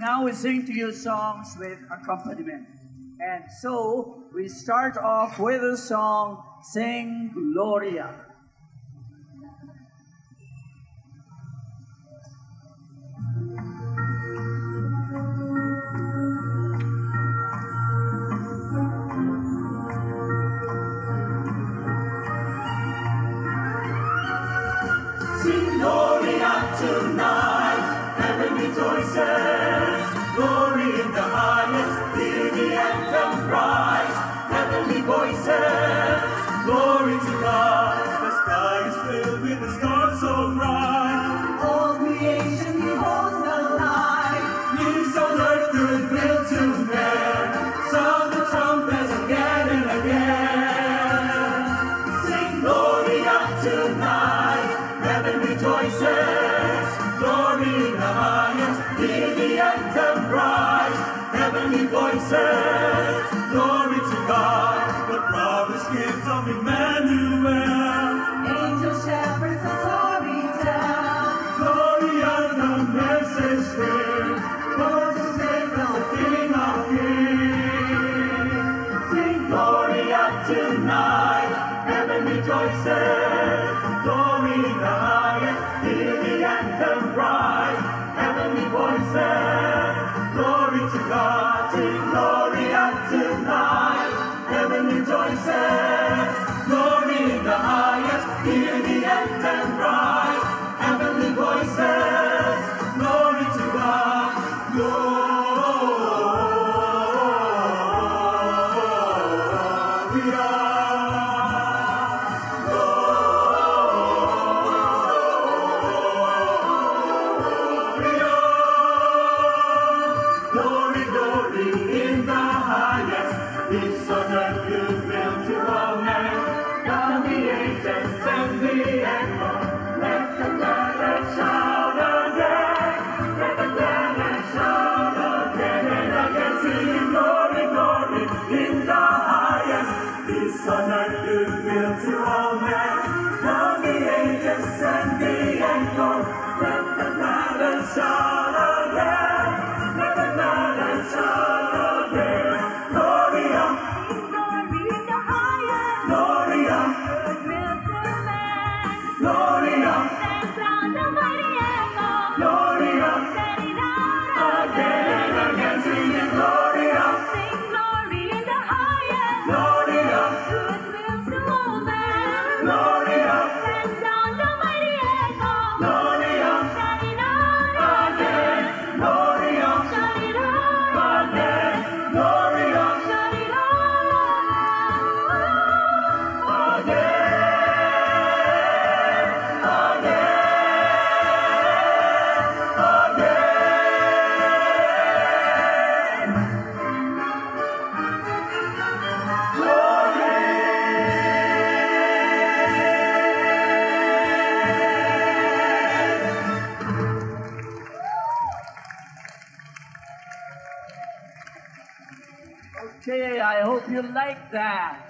Now we sing to you songs with accompaniment. And so we start off with a song Sing Gloria. Heavenly glory to God. The sky is filled with the stars so bright. All creation beholds the light. News on earth goodwill to bear. Sound the trumpets again and again. Sing Gloria tonight, heaven rejoices. Glory in the highest, hear the anthem rise. Heavenly voices, to God. Sing Gloria tonight, heaven rejoices. Peace on earth, goodwill to all men. Down the ages and the echo. Let the glad shout again. Let the again and again. Sing glory, glory in the highest. Peace on earth, goodwill to all men. The ages and the. Let the. Okay, I hope you like that.